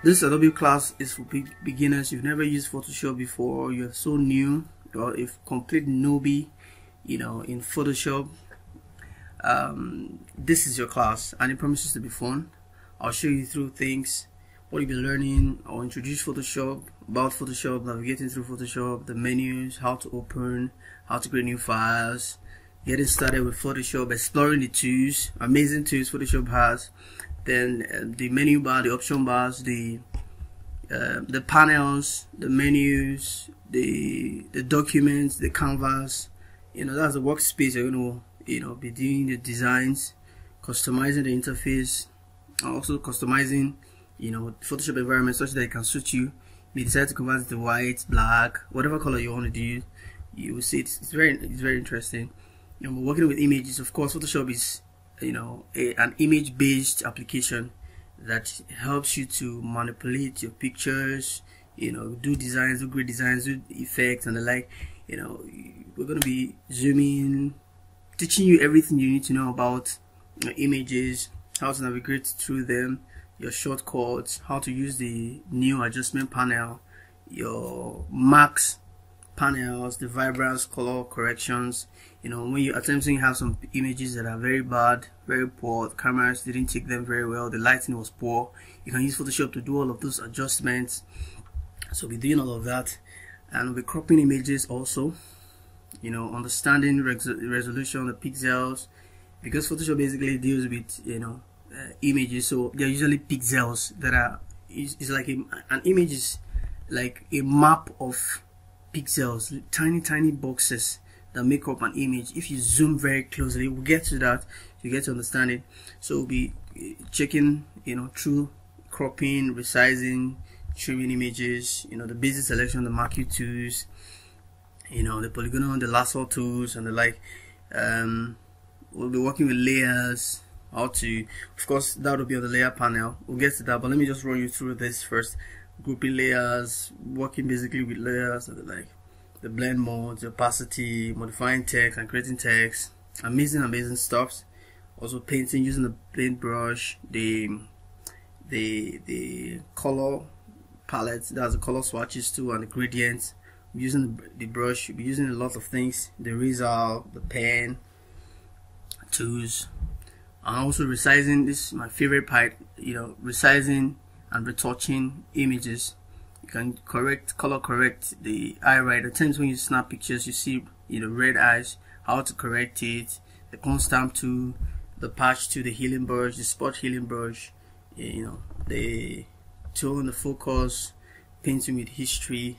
This Adobe class is for beginners. You've never used Photoshop before. You're so new, or if complete newbie, you know, in Photoshop. Um, this is your class, and it promises to be fun. I'll show you through things, what you'll be learning. I'll introduce Photoshop, about Photoshop, navigating through Photoshop, the menus, how to open, how to create new files, getting started with Photoshop, exploring the tools, amazing tools Photoshop has then uh, the menu bar, the option bars, the uh, the panels, the menus, the the documents, the canvas. You know that's the workspace you're going to you know be doing the designs, customizing the interface, and also customizing you know Photoshop environment such that it can suit you. You decide to convert it to white, black, whatever color you want to do. You will see it's, it's very it's very interesting. You know, working with images, of course, Photoshop is you know a, an image based application that helps you to manipulate your pictures you know do designs do great designs do effects and the like. You know we're going to be zooming teaching you everything you need to know about images how to navigate through them your shortcuts how to use the new adjustment panel your max panels the vibrance color corrections. You know when you're attempting to have some images that are very bad very poor the cameras didn't take them very well the lighting was poor you can use photoshop to do all of those adjustments. So be doing all of that. And we'll be cropping images also. You know understanding res resolution the pixels. Because photoshop basically deals with you know uh, images. So they're usually pixels that are it's, like a, an image is like a map of pixels tiny tiny boxes that make up an image. If you zoom very closely we'll get to that. You get to understand it. So we'll be eh, checking you know through cropping resizing trimming images you know the basic selection the marquee tools you know the polygonal the lasso tools and the like. Um, we'll be working with layers how to of course that will be on the layer panel. We'll get to that but let me just run you through this first grouping layers working basically with layers and like the blend modes, opacity, modifying text and creating text. Amazing, amazing stuff. Also painting using the paint brush, the the the color palette, that's the color swatches too, and the gradients. using the, the brush, you'll be using a lot of things. The razor, the pen, tools, and also resizing. This is my favorite part. You know, resizing and retouching images. You can correct color correct the eye right at times when you snap pictures you see you know red eyes how to correct it the clone stamp to the patch to the healing brush the spot healing brush eh, you know the tone the focus painting with history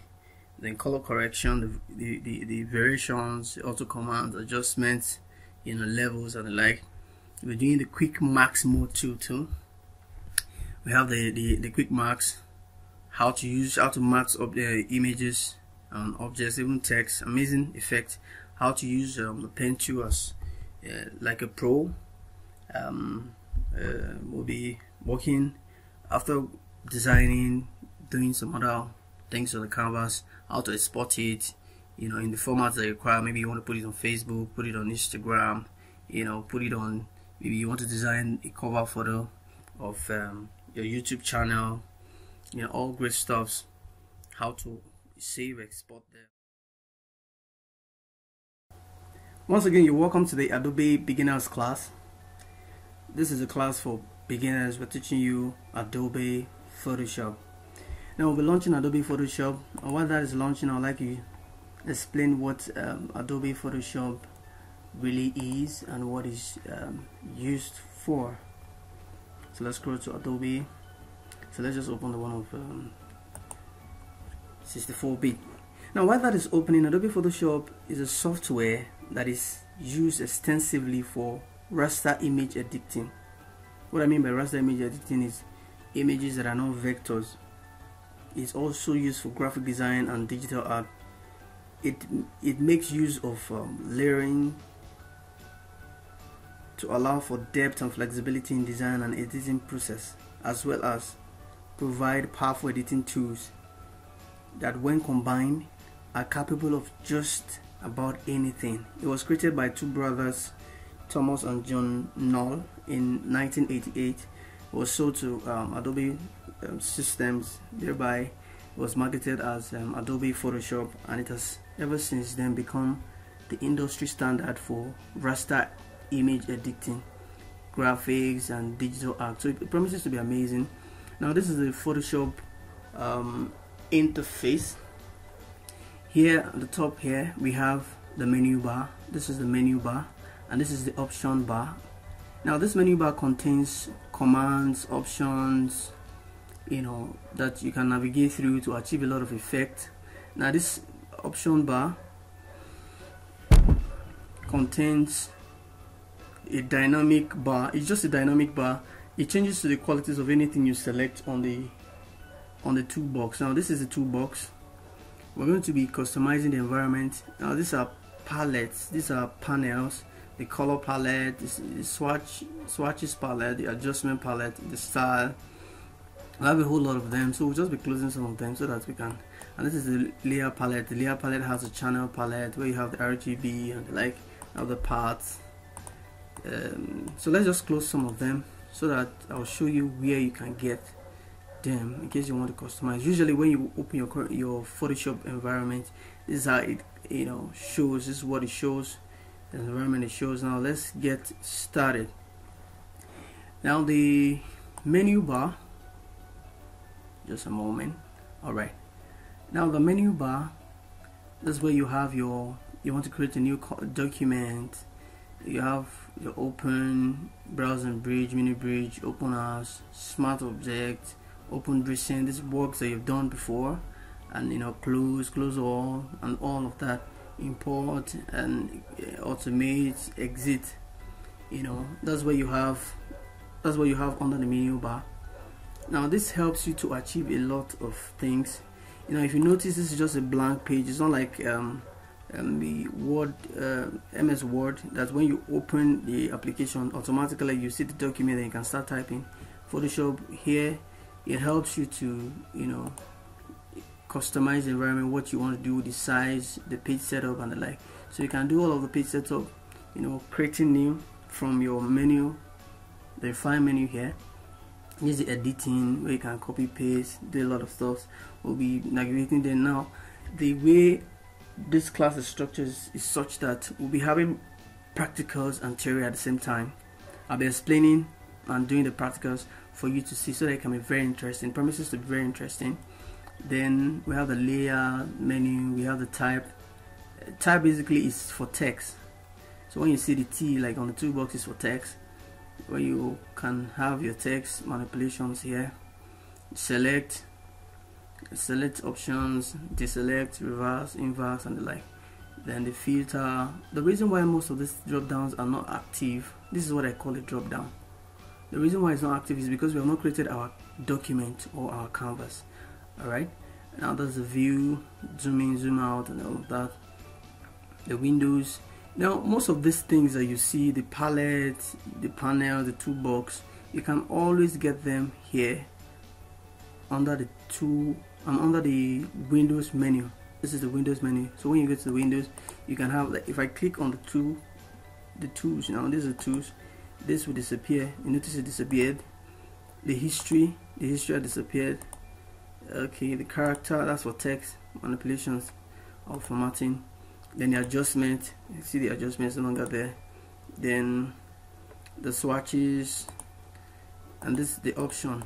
then color correction the, the, the, the variations auto commands adjustments you know levels and the like. We're doing the quick mask mode too too we have the, the, the quick marks how to use how to max up the images and objects even text amazing effect. How to use um, the pen tool as uh, like a pro um, uh, will be working after designing doing some other things on the canvas how to export it you know in the format that you require. Maybe you want to put it on facebook put it on instagram you know put it on maybe you want to design a cover photo of um, your youtube channel you know all great stuffs how to save export them. Once again you're welcome to the adobe beginners class. This is a class for beginners. We're teaching you adobe photoshop. Now we'll be launching adobe photoshop. And while that is launching i'd like to explain what um, adobe photoshop really is and what is um, used for so let's go to adobe. So let's just open the one of um, 64-bit now while that is opening Adobe Photoshop is a software that is used extensively for raster image editing. What I mean by raster image editing is images that are not vectors. It's also used for graphic design and digital art. It it makes use of um, layering to allow for depth and flexibility in design and editing process as well as provide powerful editing tools that when combined are capable of just about anything. It was created by two brothers, Thomas and John Knoll, in 1988 was sold to um, Adobe um, Systems, thereby was marketed as um, Adobe Photoshop, and it has ever since then become the industry standard for raster image editing, graphics, and digital art. So it promises to be amazing. Now this is the Photoshop um, interface. Here at the top here we have the menu bar. This is the menu bar, and this is the option bar now this menu bar contains commands options you know that you can navigate through to achieve a lot of effect now this option bar contains a dynamic bar it's just a dynamic bar it changes to the qualities of anything you select on the on the toolbox now this is the toolbox we're going to be customizing the environment now these are palettes these are panels the color palette, the swatch swatches palette, the adjustment palette, the style. I have a whole lot of them, so we'll just be closing some of them so that we can. And this is the layer palette. The layer palette has a channel palette where you have the RGB and the like of the parts. Um, so let's just close some of them so that I'll show you where you can get them in case you want to customize. Usually when you open your your Photoshop environment, this is how it you know shows. This is what it shows. The environment it shows. Now let's get started. Now the menu bar just a moment. All right. Now the menu bar that's where you have your you want to create a new document you have your open browsing bridge mini bridge open as smart object open recent this works that you've done before and you know close close all and all of that import and uh, automate exit you know. That's what you have that's what you have under the menu bar. Now this helps you to achieve a lot of things. You know if you notice this is just a blank page. It's not like um, um, the word uh, ms word that when you open the application automatically you see the document and you can start typing. Photoshop here it helps you to you know customize the environment what you want to do the size the page setup and the like. So you can do all of the page setup you know creating new from your menu. The file menu here use the editing where you can copy paste do a lot of stuff. We'll be navigating there now. The way this class is, is such that we'll be having practicals and theory at the same time. I'll be explaining and doing the practicals for you to see so that it can be very interesting promises to be very interesting. Then we have the layer menu we have the type. Type basically is for text. So when you see the T like on the toolbox is for text where you can have your text manipulations here. Select select options deselect reverse inverse and the like. Then the filter. The reason why most of these drop downs are not active this is what I call a drop down. The reason why it's not active is because we have not created our document or our canvas. Alright? Now there's the view zoom in zoom out and all of that. The windows. Now most of these things that you see the palette the panel the toolbox you can always get them here under the tool um, under the windows menu. This is the windows menu. So when you get to the windows you can have like if I click on the tool the tools now these are tools. This will disappear. You notice it disappeared. The history the history disappeared. Okay the character that's for text manipulations or formatting. Then the adjustment you see the adjustments no longer there. Then the swatches and this is the option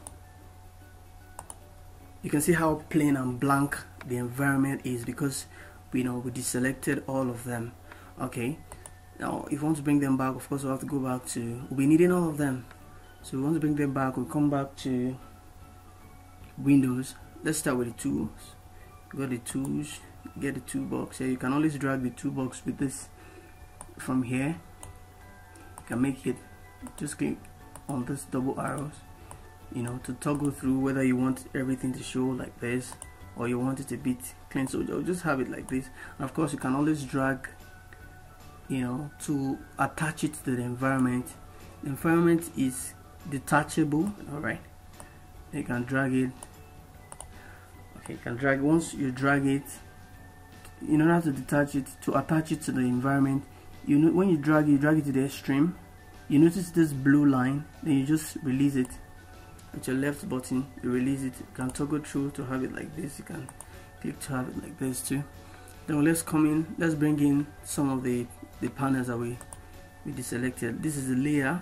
you can see how plain and blank the environment is because we know we deselected all of them. Okay. Now if we want to bring them back of course we have to go back to we'll be needing all of them. So we want to bring them back we'll come back to windows. Let's start with the tools. Go the tools get the toolbox here. You can always drag the toolbox with this from here. You can make it just click on this double arrows you know to toggle through whether you want everything to show like this or you want it to be clean. So you'll just have it like this. And of course you can always drag you know to attach it to the environment. The environment is detachable all right you can drag it. Okay you can drag once you drag it in order to detach it to attach it to the environment you know when you drag you drag it to the extreme you notice this blue line then you just release it at your left button you release it. You can toggle through to have it like this. You can click to have it like this too. Then let's come in. Let's bring in some of the the panels that we we deselected. This is the layer.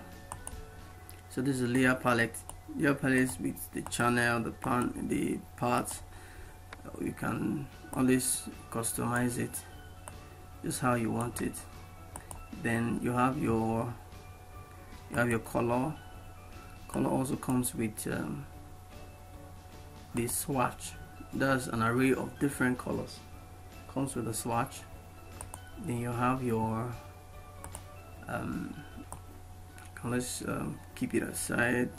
So this is a layer palette. Layer palette with the channel the pan the parts. You can always customize it just how you want it. Then you have your you have your color color also comes with um, the swatch. That's an array of different colors. Comes with a swatch. Then you have your um, let's um, keep it aside.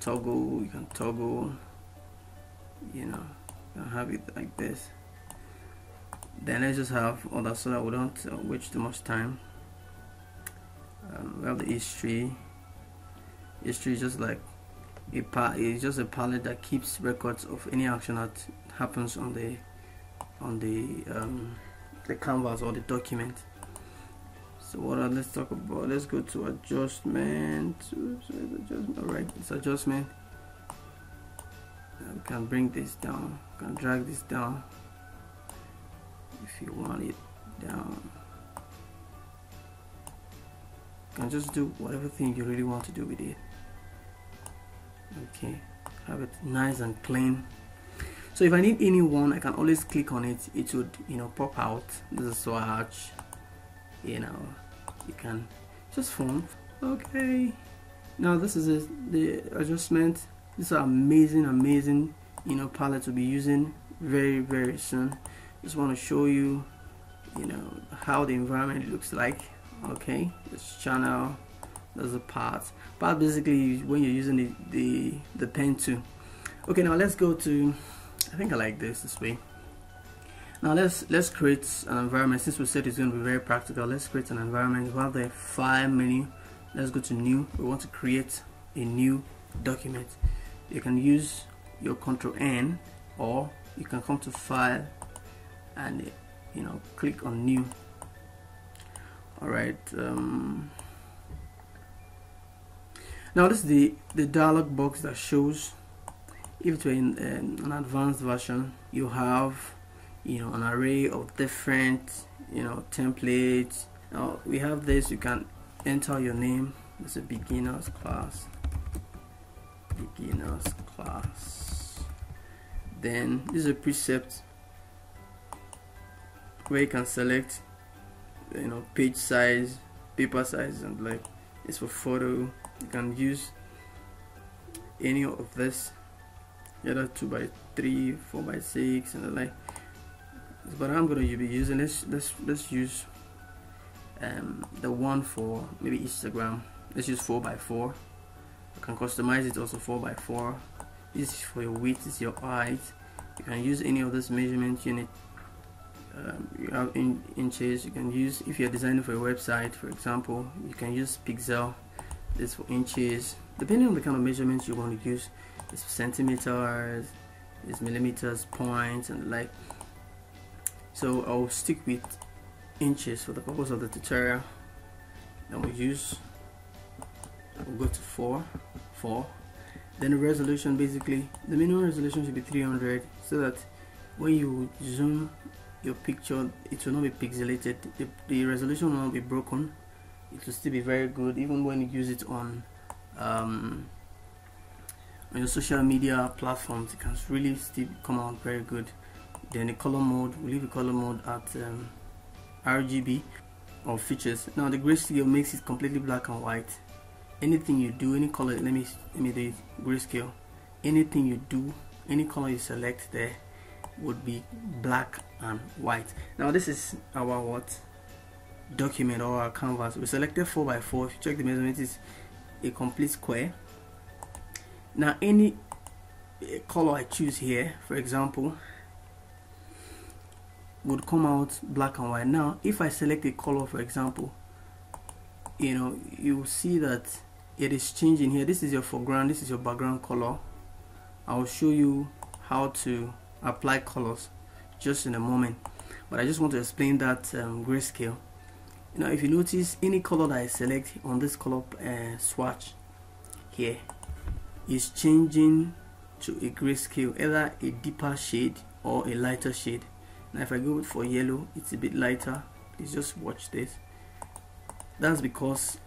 Toggle you can toggle you know you have it like this. Then let's just have other so that we don't uh, waste too much time. Um, we have the history history is just like a just a palette that keeps records of any action that happens on the on the um, the canvas or the document. So what are, let's talk about let's go to adjustment. Adjustment all right it's adjustment. We can bring this down can drag this down if you want it down. You can just do whatever thing you really want to do with it okay have it nice and clean. So if I need any one I can always click on it. It would you know pop out. A swatch you know you can just form okay. Now this is a, the adjustment. This is amazing amazing you know palette to be using very very soon. Just want to show you you know how the environment looks like. Okay this channel there's a part part basically when you're using the the, the pen tool okay now let's go to I think I like this this way. Now let's let's create an environment. Since we said it's going to be very practical let's create an environment we have the file menu. Let's go to new. We want to create a new document. You can use your control N or you can come to file and you know click on new. Alright um, now this is the the dialog box that shows if you're in um, an advanced version you have you know an array of different you know templates. Now we have this you can enter your name. It's a beginners class. Beginners class. Then this is a preset where you can select you know page size paper size and like it's for photo you can use any of this either 2 by 3 4 by 6 and the like. But I'm gonna be using let's let's let's use um, the one for maybe Instagram. Let's use 4 by 4 you can customize it also 4 by 4 this is for your width this is your height. You can use any of this measurement unit um, you have in inches. You can use if you're designing for a website for example you can use pixel this for inches. Depending on the kind of measurements you want to use it's centimeters it's millimeters points and like. So I'll stick with inches for the purpose of the tutorial then we'll use. We'll go to 4 4 then the resolution basically. The minimum resolution should be 300 so that when you zoom your picture it will not be pixelated. The, the resolution will not be broken it will still be very good even when you use it on um, on your social media platforms it can really still come out very good. Then the color mode we leave the color mode at um, RGB or features. Now the grayscale makes it completely black and white. Anything you do any color let me let me do grayscale anything you do any color you select there would be black and white. Now this is our what document or our canvas. We selected 4x4 if you check the measurement is a complete square. Now any eh, color I choose here for example would come out black and white. Now if I select a color for example you know you see that it is changing here. This is your foreground. This is your background color. I'll show you how to apply colors just in a moment. But I just want to explain that um, grayscale now if you notice any color that I select on this color uh, swatch here is changing to a grayscale either a deeper shade or a lighter shade. Now if I go for yellow it's a bit lighter. Please just watch this. That's because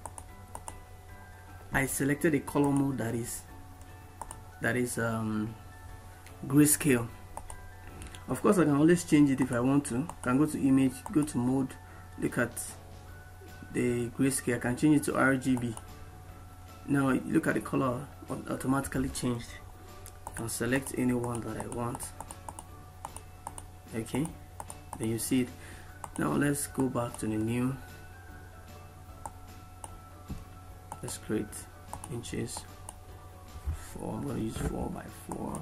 I selected a color mode that is that is um, grayscale. Of course I can always change it if I want to. I can go to image go to mode look at the grayscale I can change it to RGB now look at the color automatically changed. I can select any one that I want. Okay then you see it. Now let's go back to the new. Let's create inches. 4 I'm to use 4 by 4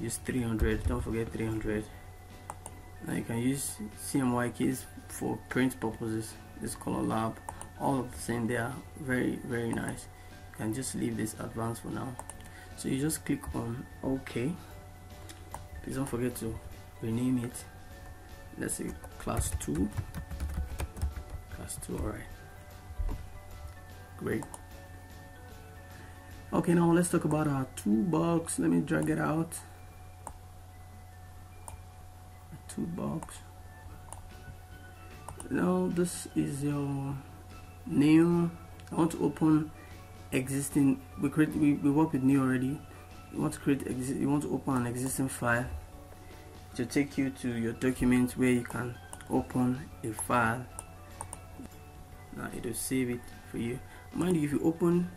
use 300 don't forget 300 now you can use CMY keys for print purposes this color lab all of the same they are very very nice. You can just leave this advanced for now. So you just click on OK. Please don't forget to rename it. Let's say class 2 class 2 alright great. Okay now let's talk about our toolbox. Let me drag it out. Toolbox now this is your new I want to open existing we create we, we work with new already. You want to create you want to open an existing file to take you to your document where you can open a file. Now it will save it for you. Mind you if you open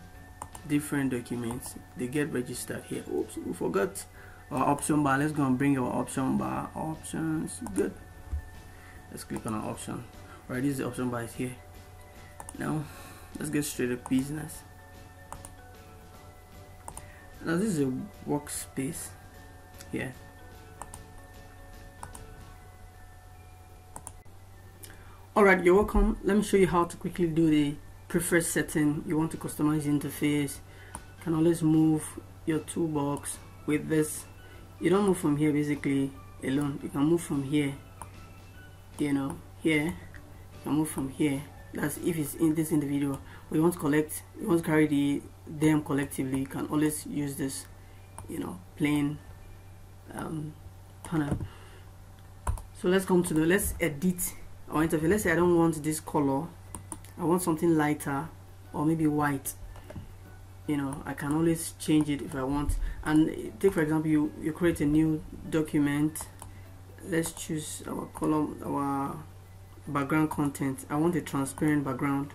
different documents they get registered here. Oops we forgot our option bar. Let's go and bring our option bar. Options good. Let's click on our option right this is the option bar is here. Now let's get straight to business. Now this is a workspace here. Alright you're welcome. Let me show you how to quickly do the preferred setting. You want to customize the interface. You can always move your toolbox with this. You don't move from here basically alone. You can move from here you know here move from here. That's if it's in this individual. We want to collect we want to carry the them collectively. You can always use this you know plain um, panel so let's come to the let's edit our interface. Let's say I don't want this color. I want something lighter or maybe white. You know I can always change it if I want. And take for example you you create a new document. Let's choose our column our background content. I want a transparent background.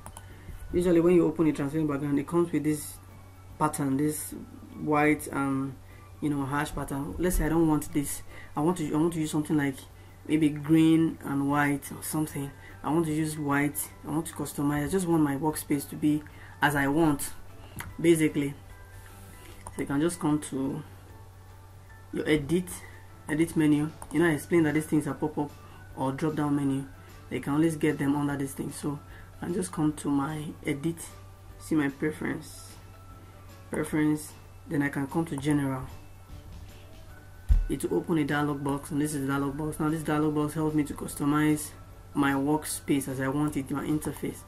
Usually when you open a transparent background it comes with this pattern this white and you know hash pattern. Let's say I don't want this. I want to I want to use something like maybe green and white or something. I want to use white. I want to customize. I just want my workspace to be as I want basically. So you can just come to your edit edit menu. You know I explained that these things are pop-up or drop down menu you can always get them under this thing. So I just come to my edit see my preference preference then I can come to general. It will open a dialog box and this is the dialog box. Now this dialog box helps me to customize my workspace as I want it my interface.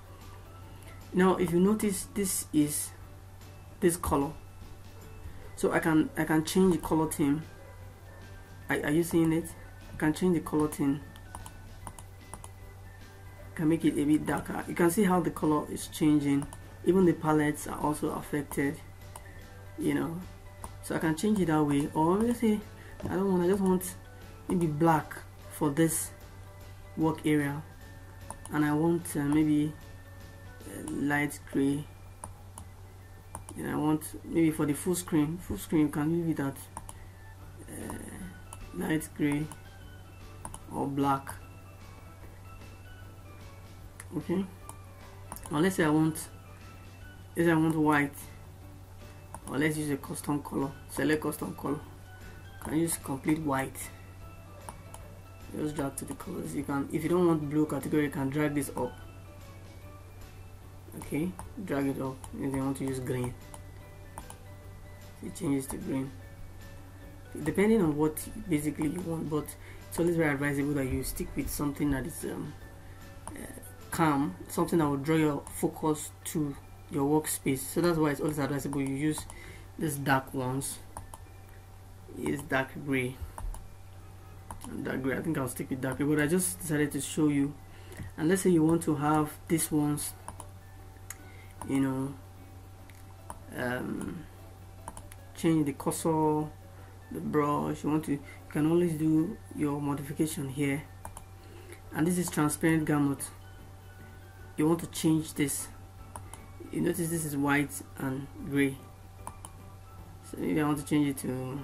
Now if you notice this is this color. So I can I can change the color theme. Are, are you seeing it? I can change the color theme can make it a bit darker. You can see how the color is changing. Even the palettes are also affected you know. So I can change it that way. Or let's say I don't want I just want maybe black for this work area. And I want uh, maybe uh, light gray. And I want maybe for the full screen full screen you can leave it at uh, light gray or black okay. Now let's say I want let's I want white or let's use a custom color select custom color. Can use complete white? Just drag to the colors. You can if you don't want blue category you can drag this up. Okay drag it up. If you want to use green. It changes to green. Depending on what basically you want but it's always very advisable that you stick with something that is um, uh, something that will draw your focus to your workspace. So that's why it's always advisable you use these dark ones. Is dark gray. Dark gray I think I'll stick with dark gray but I just decided to show you. And let's say you want to have this ones you know um, change the cursor the brush you want to you can always do your modification here. And this is transparent gamut you want to change this. You notice this is white and gray. So maybe I want to change it to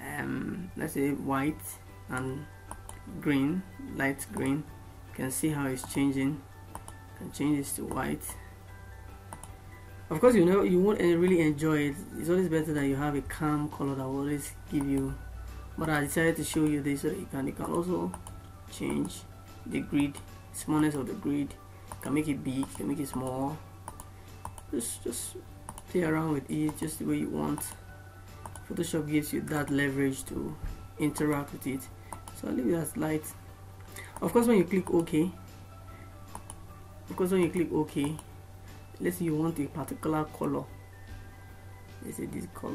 um, let's say white and green light green. You can see how it's changing. And change this to white. Of course you know you won't really enjoy it. It's always better that you have a calm color that will always give you but I decided to show you this so you can you can also change the grid smallness of the grid you can make it big you can make it small. Just just play around with it just the way you want. Photoshop gives you that leverage to interact with it. So I'll leave it as light. Of course when you click OK because when you click OK let's say you want a particular color. Let's say this color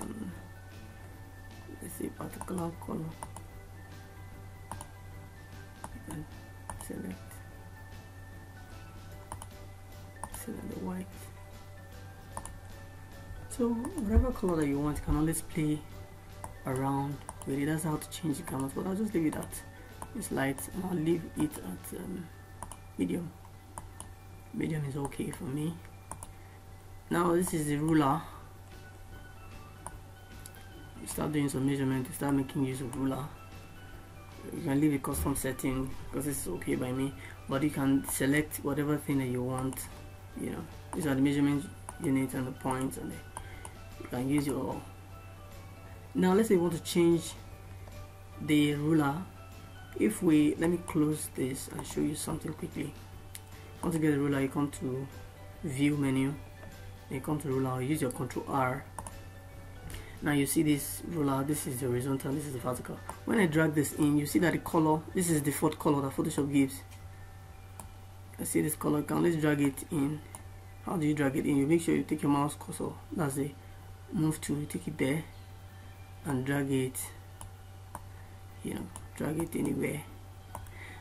um, let's say particular color select. Select the white. So whatever color that you want you can always play around with it. That's how to change the canvas but I'll just leave it at it's light and I'll leave it at um, medium. Medium is okay for me. Now this is the ruler. You start doing some measurement you start making use of ruler you can leave a custom setting because it's okay by me. But you can select whatever thing that you want you know. These are the measurement units and the points and you can use your now let's say you want to change the ruler. If we let me close this and show you something quickly. Once you get the ruler you come to view menu you come to ruler use your control R now you see this ruler this is the horizontal this is the vertical. When I drag this in you see that the color this is the default color that Photoshop gives. I see this color. Can let's drag it in? How do you drag it in? You make sure you take your mouse cursor that's the move to take it there and drag it you know drag it anywhere.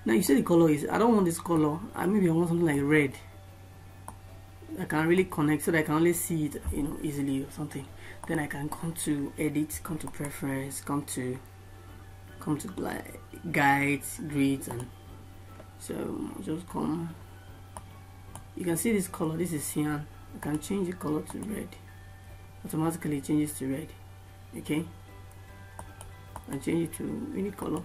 Now you see the color is I don't want this color. I maybe I want something like red I can't really connect so that I can only see it you know easily or something. Then I can come to edit come to preference come to come to like guides grids and so just come. You can see this color. This is cyan. I can change the color to red. Automatically changes to red. Okay? And change it to any color.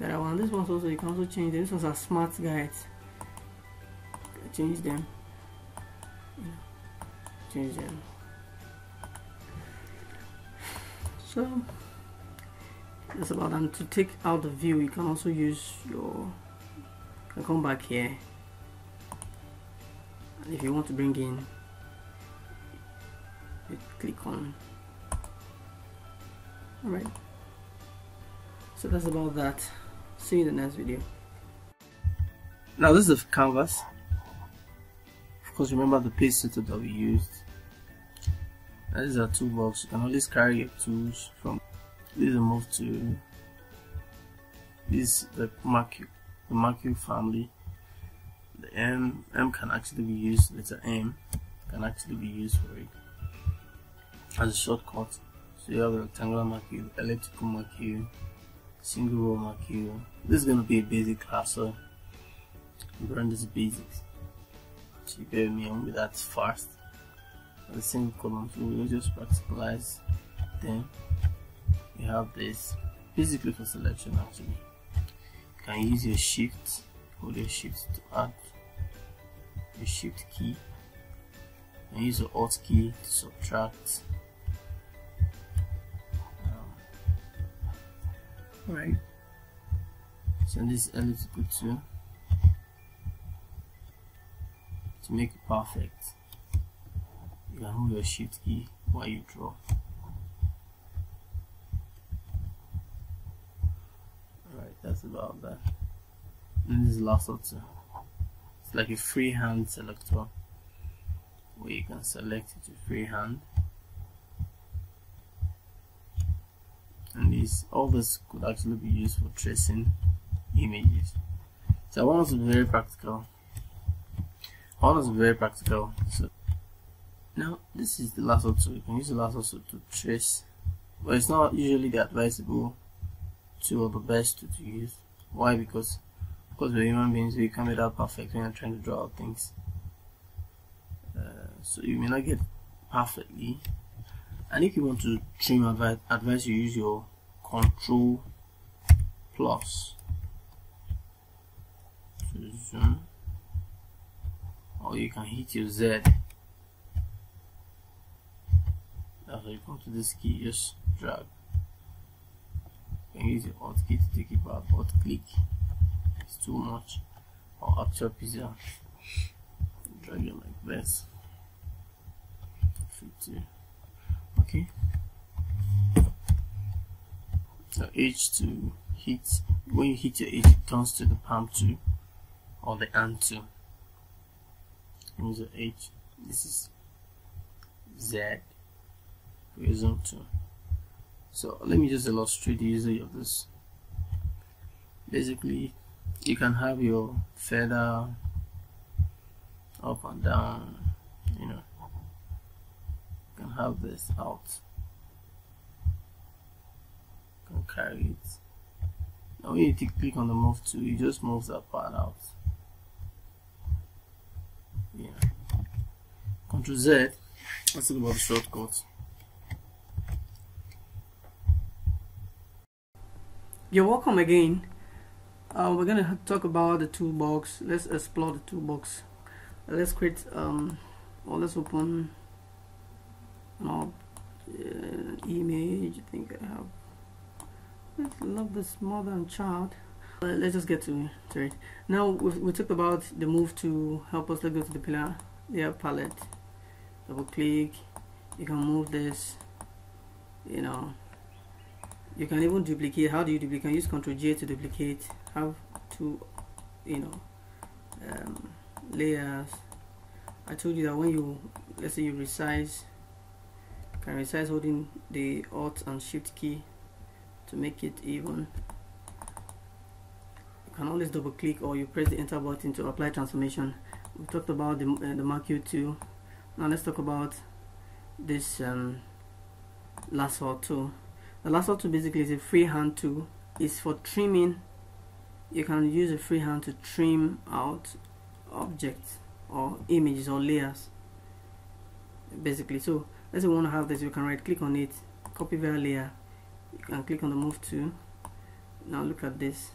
That I want this one's also you can also change them. this ones are smart guides change them change them so that's about them to take out the view. You can also use your you can come back here. And if you want to bring in you click on. Alright. So that's about that. See you in the next video. Now this is the canvas remember the paste setup that we used? That is our toolbox you can always carry your tools from this will move to this the Marquee the Marquee family. The M M can actually be used letter M can actually be used for it as a shortcut. So you have the rectangular Marquee the elliptical Marquee single row Marquee this is going to be a basic class so run this basics you with me on with that first the same column so we'll just practicalize then you have this. Basically for selection actually. You can use your shift hold your shift to add your shift key. And use your alt key to subtract. Um, right. So this is elliptical too to make it perfect you can hold your shift key while you draw? Alright that's about that. And this is last of to it's like a freehand selector where you can select it with freehand. And this all this could actually be used for tracing images. So I want to be very practical I want us to be very practical. So now this is the lasso tool you can use the lasso tool to trace but it's not usually the advisable tool or the best tool to use. Why? Because because we're human beings. We can't be that perfect when you're trying to draw out things. Uh, so you may not get perfectly. And if you want to trim advice, advise you use your control plus. To zoom or you can hit your Z. After you come to this key just drag. You can use your alt key to take it back alt click. It's too much. Or actual pizza drag it like this. Fit okay. So H to hit when you hit your H it turns to the palm 2 or the hand 2 use H? This is Z 2 so let me just illustrate the usage of this. Basically you can have your feather up and down you know. You can have this out. You can carry it. Now when you click on the move to you just move that part out yeah control Z let's talk about the shortcuts you're welcome again. Uh, we're gonna talk about the toolbox. Let's explore the toolbox. Let's create um or let's open an uh, image. I think I have I love this modern chart. uh, let's just get to, to it now we we talked about the move to help us let's go to the pillar. Layer palette. Double click. You can move this. You know. You can even duplicate. How do you duplicate? You can use ctrl j to duplicate. Have two you know um, layers. I told you that when you let's say you resize you can resize holding the alt and shift key to make it even can always double click or you press the enter button to apply transformation. We talked about the, uh, the mark tool now let's talk about this um, lasso tool the lasso tool basically is a freehand tool. It's for trimming. You can use a freehand to trim out objects or images or layers basically. So let's say we want to have this you can right click on it copy via layer. You can click on the move to now look at this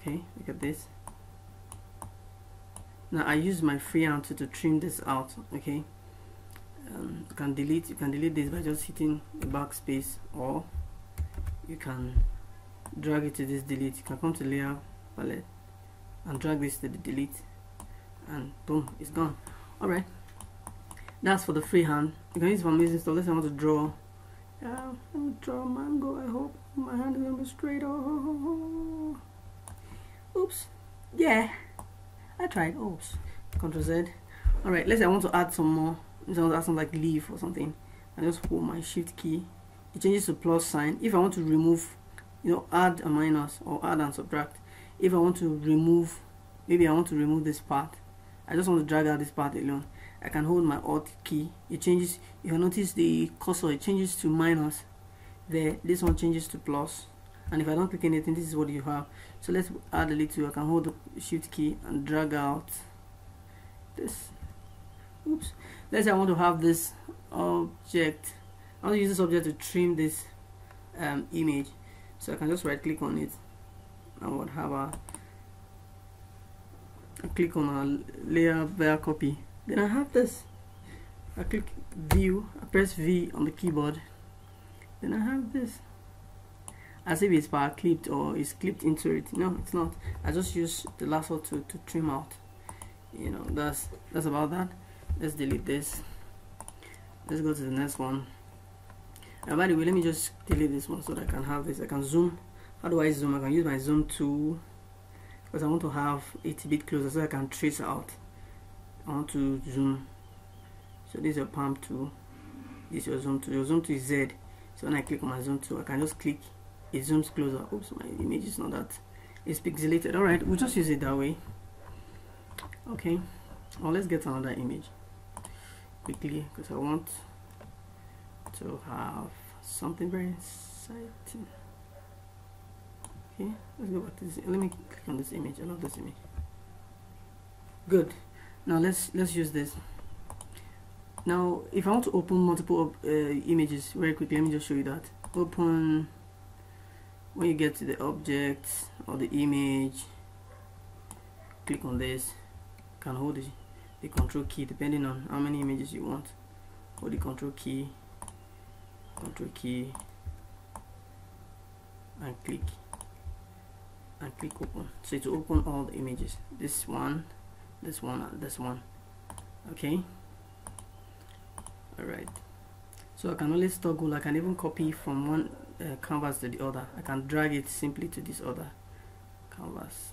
okay look at this. Now I use my freehand to, to trim this out okay? Um, you can delete you can delete this by just hitting the backspace or you can drag it to this delete. You can come to layer palette and drag this to the delete and boom it's gone. All right that's for the freehand you can use for amazing stuff. Let's say i want to draw. Yeah let me draw a mango i hope. My hand is gonna be straight oh oops. Yeah. I tried. Oops. Control z. All right let's say i want to add some more. Let's say i want to add some like leaf or something. I just hold my shift key. It changes to plus sign. If i want to remove you know add a minus or add and subtract if I want to remove maybe I want to remove this part I just want to drag out this part alone. I can hold my alt key. It changes you notice the cursor it changes to minus. There this one changes to plus and if I don't click anything this is what you have. So let's add a little I can hold the shift key and drag out this. Oops. Let's say I want to have this object. I want to use this object to trim this um, image. So I can just right click on it and would have a, a click on a layer via copy. Then I have this. I click view I press V on the keyboard. Then I have this as if it's power clipped or it's clipped into it. No it's not. I just use the lasso to, to trim out. You know that's that's about that. Let's delete this. Let's go to the next one. And by the way let me just delete this one so that I can have this. I can zoom. How do I zoom? I can use my zoom tool because I want to have it a bit closer so I can trace out. I want to zoom. So this is your palm tool. This is your zoom tool. Your zoom tool is Z. So when I click on my zoom tool I can just click it zooms closer oops my image is not that it's pixelated alright we'll just use it that way. Okay well let's get another image quickly because I want to have something very exciting. Okay let's go back to this. Let me click on this image. I love this image. Good. Now let's let's use this. Now if I want to open multiple uh, images very quickly let me just show you that. Open when you get to the object or the image click on this. You can hold the, the control key depending on how many images you want. Hold the control key control key and click and click open. So to open all the images this one this one and this one. Okay? All right so I can always toggle I can even copy from one uh, canvas to the other. I can drag it simply to this other canvas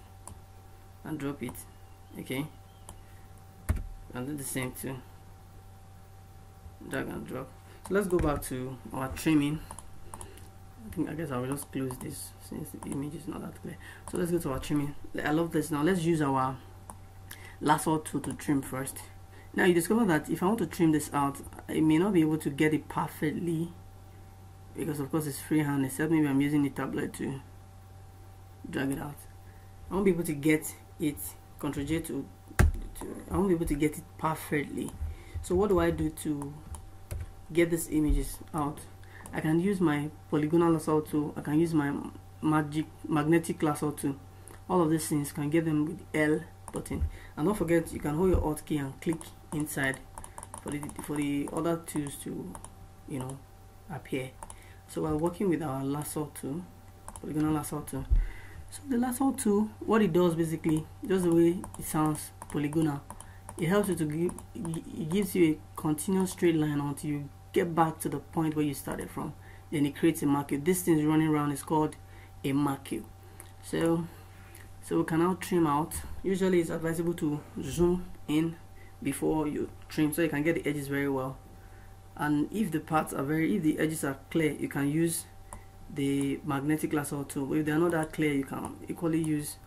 and drop it okay? And do the same too. Drag and drop. So let's go back to our trimming. I think I guess I will just close this since the image is not that clear. So let's go to our trimming. I love this. Now let's use our lasso tool to trim first. Now you discover that if I want to trim this out I may not be able to get it perfectly because of course it's freehand except maybe I'm using the tablet to drag it out. I won't be able to get it Ctrl J to, to I won't be able to get it perfectly. So what do I do to get these images out? I can use my polygonal lasso tool. I can use my magic magnetic lasso tool. All of these things can get them with the L button. And don't forget you can hold your alt key and click inside for the for the other tools to you know appear so we're working with our lasso tool polygonal lasso tool so the lasso tool what it does basically just the way it sounds polygonal it helps you to give it gives you a continuous straight line until you get back to the point where you started from. Then it creates a marquee this thing is running around is called a marquee so so we can now trim out. Usually it's advisable to zoom in before you trim so you can get the edges very well and if the parts are very if the edges are clear you can use the magnetic lasso tool. If they're not that clear you can equally use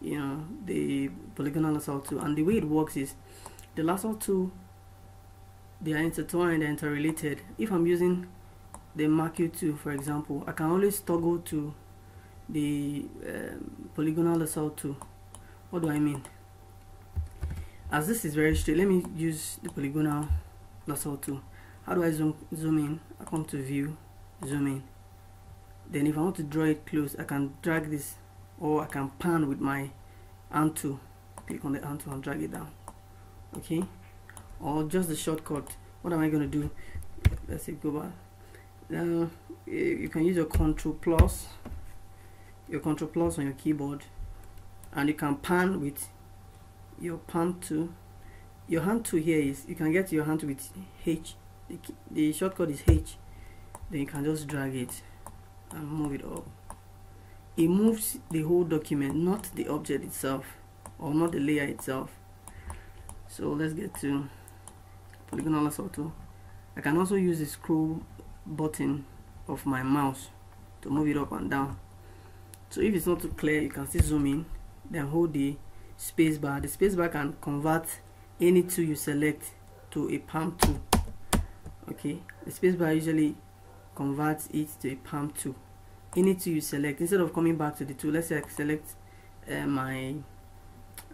you know the polygonal lasso tool. And the way it works is the lasso tool they are intertwined and interrelated. If i'm using the marquee tool for example i can always toggle to the um, polygonal lasso tool. What do I mean? As this is very straight let me use the polygonal lasso tool how do I zoom zoom in? I come to view zoom in. Then if I want to draw it close I can drag this or I can pan with my hand tool click on the hand tool and drag it down. Okay? Or just the shortcut. What am I going to do? Let's say go back. Now you can use your control plus your control plus on your keyboard. And you can pan with your pan tool. Your hand tool here is you can get your hand with H the, the shortcut is H. Then you can just drag it and move it up. It moves the whole document not the object itself or not the layer itself. So let's get to polygonal lasso tool I can also use the scroll button of my mouse to move it up and down. So if it's not too clear you can still zoom in then hold the spacebar the spacebar can convert any tool you select to a palm tool okay the spacebar usually converts it to a palm tool. Any tool you select instead of coming back to the tool let's say I select uh, my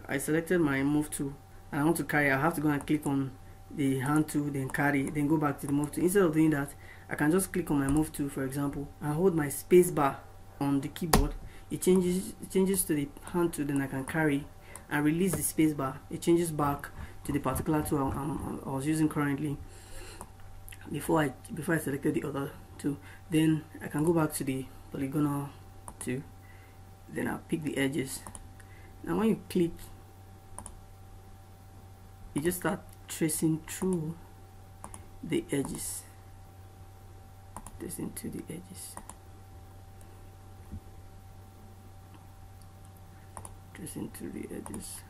I selected my move tool and I want to carry I have to go and click on the hand tool then carry then go back to the move tool. Instead of doing that I can just click on my move tool for example and hold my space bar on the keyboard. It changes it changes to the hand tool then I can carry and release the space bar. It changes back to the particular tool I'm, i was using currently before I before I selected the other two then I can go back to the polygonal two. Then I'll pick the edges. Now when you click you just start tracing through the edges. Tracing to the edges. Tracing through the edges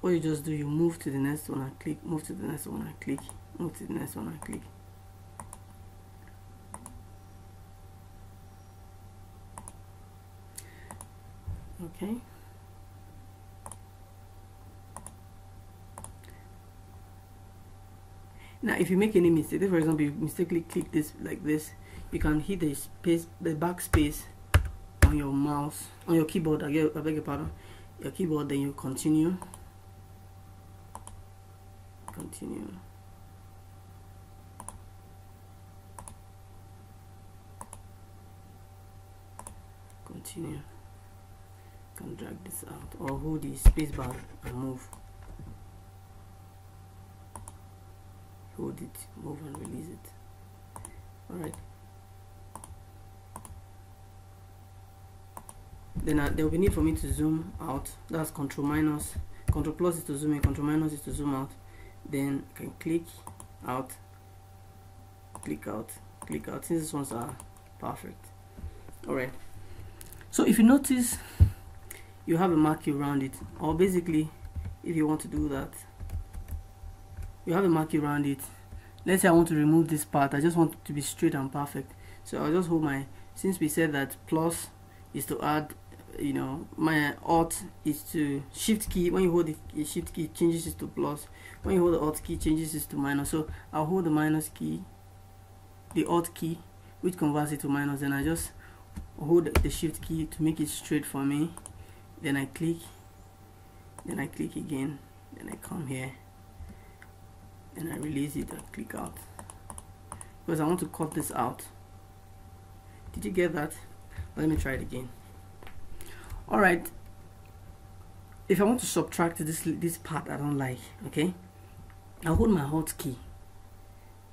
what you just do you move to the next one and click move to the next one and click move to the next one and click. Okay. Now if you make any mistake for example you mistakenly click this like this you can hit the space the backspace on your mouse on your keyboard I, get, I beg your pardon your keyboard then you continue continue. Continue. Can drag this out or hold the spacebar and move. Hold it move and release it. All right then uh, there will be need for me to zoom out. That's control minus. Control plus is to zoom in control minus is to zoom out then I can click out click out click out. Since these ones are perfect. All right so if you notice you have a marquee around it. Or basically if you want to do that you have a marquee around it. Let's say I want to remove this part. I just want it to be straight and perfect. So I'll just hold my since we said that plus is to add you know my alt is to shift key. When you hold the shift key changes it to plus. When you hold the alt key changes it to minus. So I'll hold the minus key the alt key which converts it to minus. And I just hold the shift key to make it straight for me. Then I click. Then I click again. Then I come here. And I release it and click out. Because I want to cut this out. Did you get that? Let me try it again alright if I want to subtract this this part I don't like okay? I'll hold my Alt key.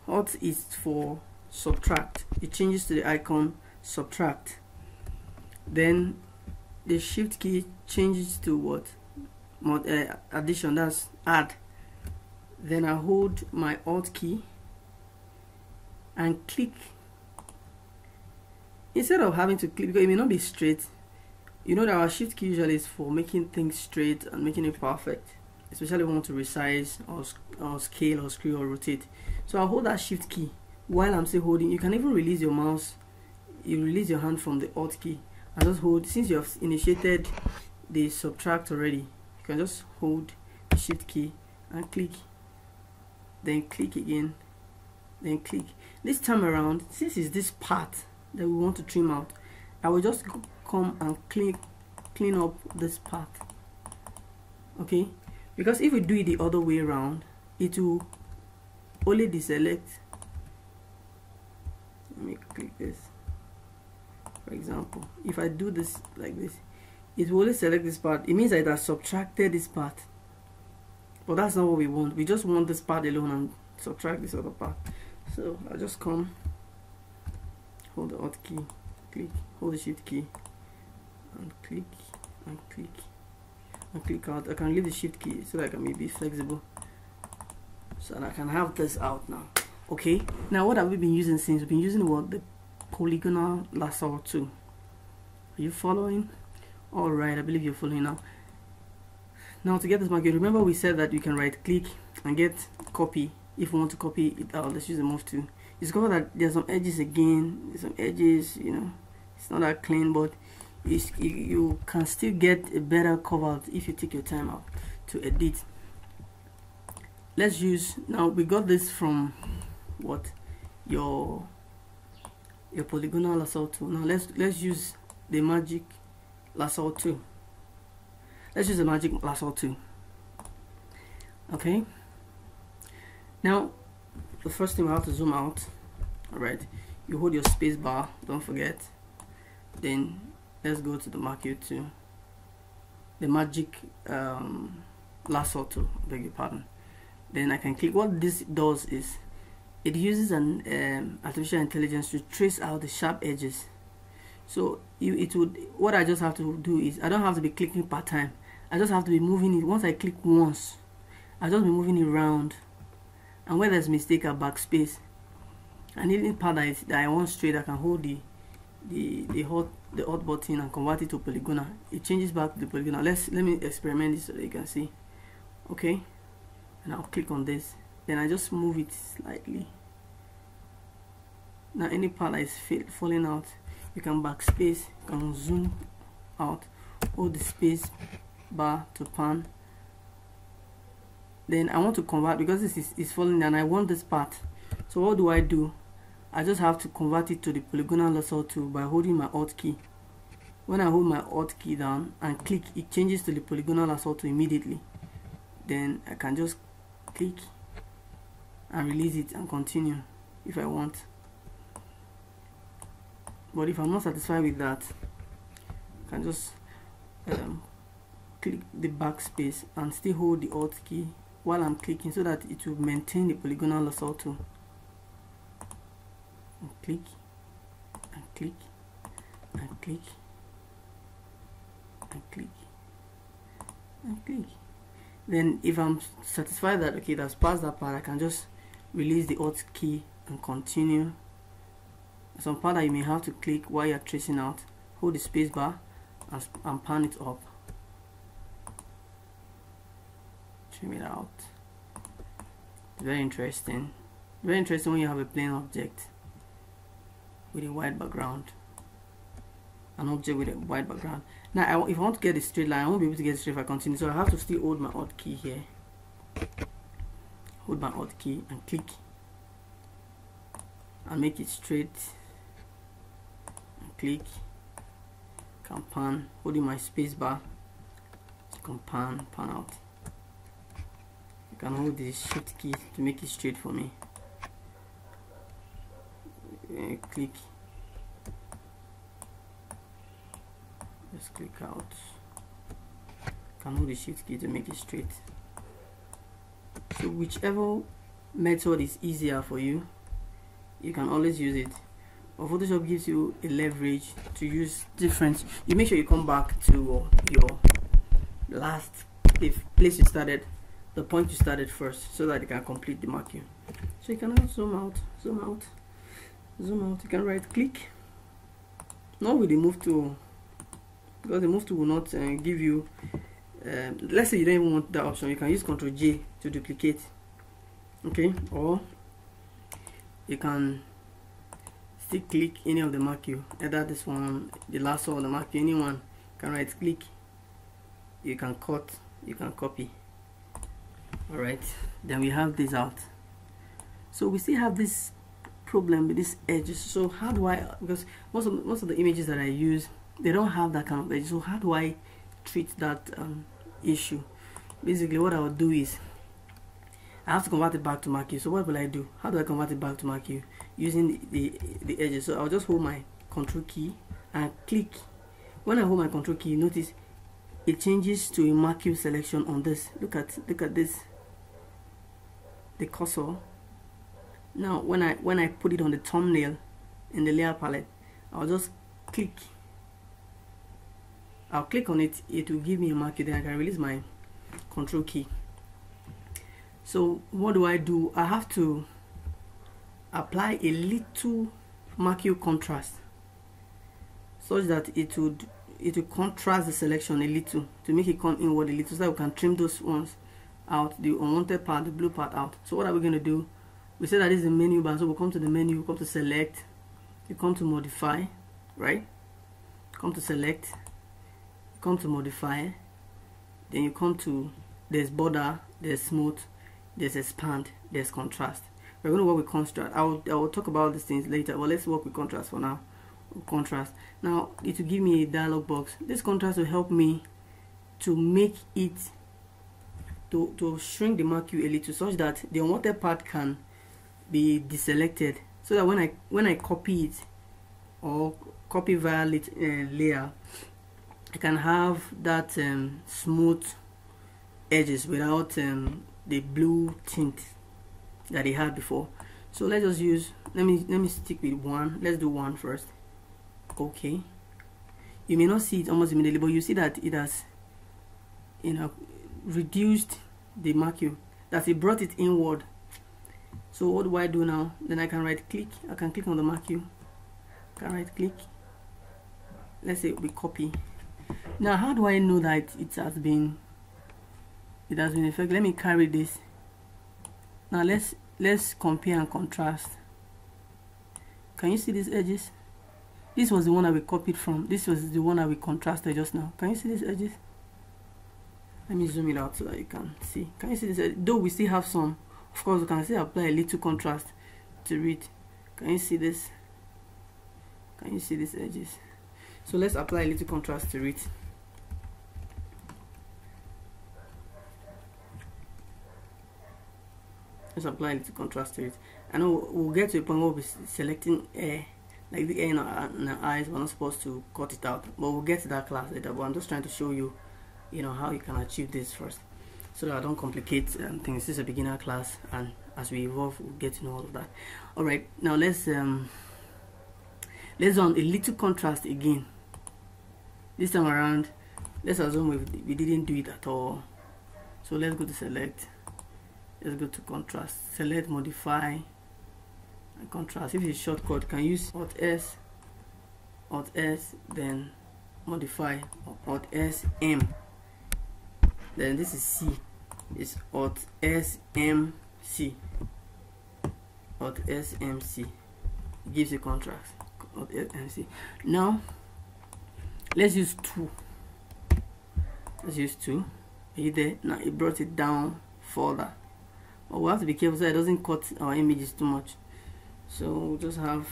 Alt is for subtract. It changes to the icon subtract. Then the shift key changes to what? Mod, uh, addition that's add. Then I hold my alt key and click. Instead of having to click because it may not be straight you know that our shift key usually is for making things straight and making it perfect especially when we want to resize or, or scale or screw or rotate. So I'll hold that shift key while I'm still holding. You can even release your mouse you release your hand from the alt key and just hold. Since you have initiated the subtract already you can just hold the shift key and click. Then click again. Then click. This time around since it's this part that we want to trim out I will just come and clean clean up this part okay? Because if we do it the other way around it will only deselect. Let me click this. For example if I do this like this it will only select this part. It means that has subtracted this part. But that's not what we want. We just want this part alone and subtract this other part. So I just come hold the alt key click hold the shift key and click and click and click out I can leave the shift key so that I can be flexible. So I can have this out now. Okay now what have we been using since? We've been using what? The polygonal lasso tool are you following? All right I believe you're following now. Now to get this marquee remember we said that you can right click and get copy. If you want to copy it out let's use the move tool discover that there's some edges again. There's some edges you know. It's not that clean but you can still get a better cover if you take your time out to edit. Let's use now we got this from what? Your your polygonal lasso tool. Now let's let's use the magic lasso tool. Let's use the magic lasso tool. Okay? Now the first thing we have to zoom out all right? You hold your space bar don't forget. Then let's go to the marquee tool the magic um, lasso tool beg your pardon. Then I can click. What this does is it uses an um, artificial intelligence to trace out the sharp edges. So you, it would what I just have to do is I don't have to be clicking part time. I just have to be moving it. Once I click once I just be moving it around and where there's mistake I backspace. And any part that, is, that I want straight I can hold the the the hot the hot button and convert it to polygonal. It changes back to the polygonal. Let's let me experiment this so you can see. Okay? And I'll click on this. Then I just move it slightly. Now any part that is falling out you can backspace you can zoom out hold the space bar to pan. Then I want to convert because this is, is falling down. I want this part. So what do I do I just have to convert it to the polygonal lasso tool by holding my alt key. When I hold my alt key down and click it changes to the polygonal lasso tool immediately. Then I can just click and release it and continue if I want. But if I'm not satisfied with that I can just um, click the backspace and still hold the alt key while I'm clicking so that it will maintain the polygonal lasso tool and click and click and click and click and click. Then if I'm satisfied that okay that's past that part I can just release the alt key and continue. Some part that you may have to click while you're tracing out hold the space bar and, and pan it up. Trim it out. Very interesting. Very interesting when you have a plain object with a white background. An object with a white background. Now I, if I want to get a straight line I won't be able to get straight if I continue. So I have to still hold my alt key here. Hold my alt key and click. And make it straight. And click. Pan holding my space bar. Pan pan out. You can hold the shift key to make it straight for me click just click out. Can hold the shift key to make it straight. So whichever method is easier for you you can always use it. Or Photoshop gives you a leverage to use different. You make sure you come back to your last place you started the point you started first so that you can complete the marking so you can now zoom out zoom out zoom out you can right click not with the move tool because the move tool will not uh, give you um, let's say you don't even want that option you can use ctrl j to duplicate. Okay? Or you can still click any of the marquee either this one the last one the marquee anyone can right click you can cut you can copy. All right then we have this out. So we still have this problem with these edges so how do I because most of most of the images that I use they don't have that kind of edge. So how do I treat that um, issue? Basically what I would do is I have to convert it back to marquee so what will I do? How do I convert it back to marquee using the, the, the edges. So I'll just hold my control key and click. When I hold my control key notice it changes to a marquee selection on this. Look at look at this. The cursor now when I when I put it on the thumbnail in the layer palette I'll just click. I'll click on it. It will give me a marquee then I can release my control key. So what do I do? I have to apply a little marquee contrast such that it would it will contrast the selection a little to make it come inward a little so that we can trim those ones out the unwanted part the blue part out. So what are we going to do we say that this is the menu bar so we'll come to the menu come to select you come to modify right? Come to select come to modify then you come to there's border there's smooth there's expand there's contrast. We're going to work with contrast. I will, I will talk about these things later but let's work with contrast for now. Contrast. Now it will give me a dialog box. This contrast will help me to make it to, to shrink the marquee a little such that the unwanted part can be deselected so that when I when I copy it or copy via lit, uh, layer I can have that um, smooth edges without um, the blue tint that he had before. So let's just use let me let me stick with one. Let's do one first. Okay. You may not see it almost immediately but you see that it has you know reduced the marquee that it brought it inward so what do I do now? Then I can right click. I can click on the marquee can right click. Let's say we copy. Now how do I know that it has been it has been effective let me carry this. Now let's let's compare and contrast. Can you see these edges? This was the one that we copied from. This was the one that we contrasted just now. Can you see these edges? Let me zoom it out so that you can see. Can you see this though we still have some of course you can still apply a little contrast to read can you see this? Can you see these edges? So let's apply a little contrast to it. Let's apply a little contrast to it. I know we'll get to a point where we'll be selecting air. Like the air in our, in our, eyes we're not supposed to cut it out. But we'll get to that class later but I'm just trying to show you you know how you can achieve this first so that I don't complicate um, things. This is a beginner class and as we evolve we'll get to know all of that. All right now let's um let's on a little contrast again. This time around let's assume we, we didn't do it at all. So let's go to select. Let's go to contrast. Select modify and contrast. If it's shortcut can use alt s alt s then modify alt s m. Then this is c is alt s m c. Alt s m c. It gives a contrast. Alt s m c. Now let's use two. Let's use two. Are you there? Now it brought it down further. But we have to be careful so it doesn't cut our images too much. So we'll just have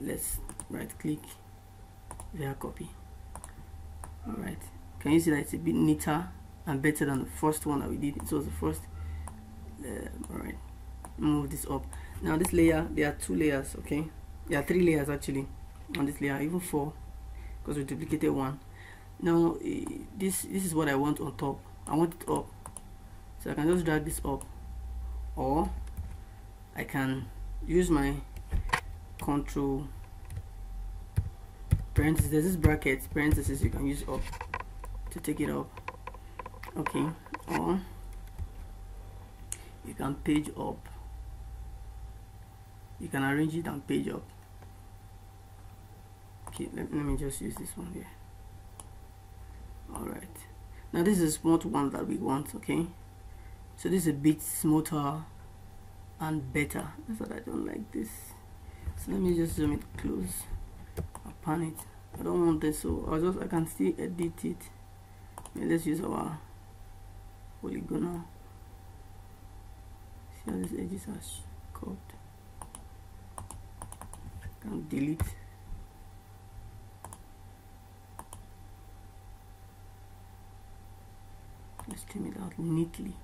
let's right click via copy. All right. Can you see that it's a bit neater and better than the first one that we did. It was the first uh, all right. Move this up. Now this layer there are two layers okay? There are three layers actually on this layer even four because we duplicated one. Now eh, this this is what I want on top. I want it up. So I can just drag this up. Or I can use my control parentheses. There's this bracket parentheses you can use up to take it up okay. Or you can page up. You can arrange it and page up. Okay let, let me just use this one here. All right now this is what one that we want okay? So this is a bit smoother and better. That's what I don't like this. So let me just zoom it close upon it. I don't want this so I just I can still edit it. Let's use our polygonal. See how these edges are curved can delete? Let's trim it out neatly